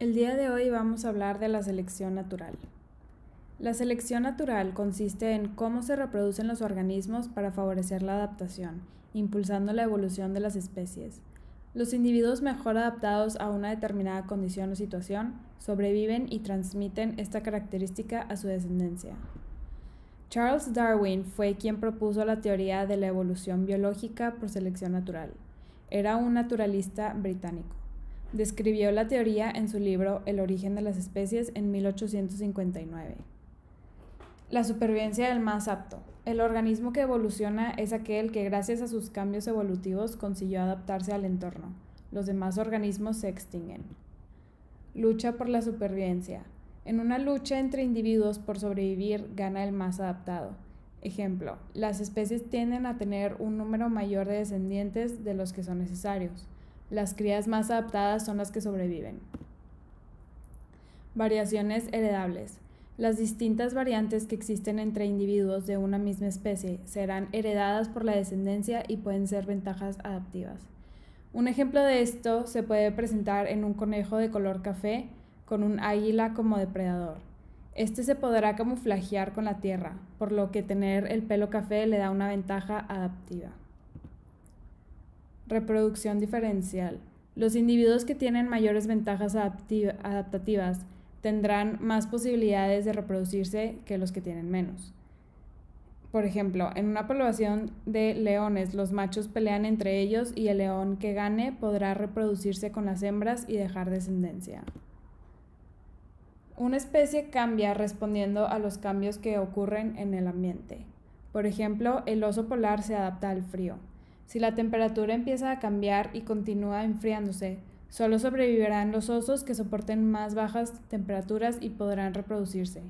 El día de hoy vamos a hablar de la selección natural. La selección natural consiste en cómo se reproducen los organismos para favorecer la adaptación, impulsando la evolución de las especies. Los individuos mejor adaptados a una determinada condición o situación sobreviven y transmiten esta característica a su descendencia. Charles Darwin fue quien propuso la teoría de la evolución biológica por selección natural. Era un naturalista británico. Describió la teoría en su libro El origen de las especies en 1859. La supervivencia del más apto. El organismo que evoluciona es aquel que gracias a sus cambios evolutivos consiguió adaptarse al entorno. Los demás organismos se extinguen. Lucha por la supervivencia. En una lucha entre individuos por sobrevivir gana el más adaptado. Ejemplo, las especies tienden a tener un número mayor de descendientes de los que son necesarios. Las crías más adaptadas son las que sobreviven. Variaciones heredables. Las distintas variantes que existen entre individuos de una misma especie serán heredadas por la descendencia y pueden ser ventajas adaptivas. Un ejemplo de esto se puede presentar en un conejo de color café con un águila como depredador. Este se podrá camuflajear con la tierra, por lo que tener el pelo café le da una ventaja adaptiva. Reproducción diferencial. Los individuos que tienen mayores ventajas adaptativas tendrán más posibilidades de reproducirse que los que tienen menos. Por ejemplo, en una población de leones, los machos pelean entre ellos y el león que gane podrá reproducirse con las hembras y dejar descendencia. Una especie cambia respondiendo a los cambios que ocurren en el ambiente. Por ejemplo, el oso polar se adapta al frío. Si la temperatura empieza a cambiar y continúa enfriándose, solo sobrevivirán los osos que soporten más bajas temperaturas y podrán reproducirse.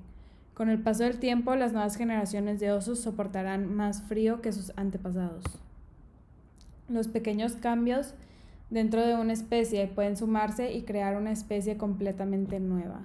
Con el paso del tiempo, las nuevas generaciones de osos soportarán más frío que sus antepasados. Los pequeños cambios dentro de una especie pueden sumarse y crear una especie completamente nueva.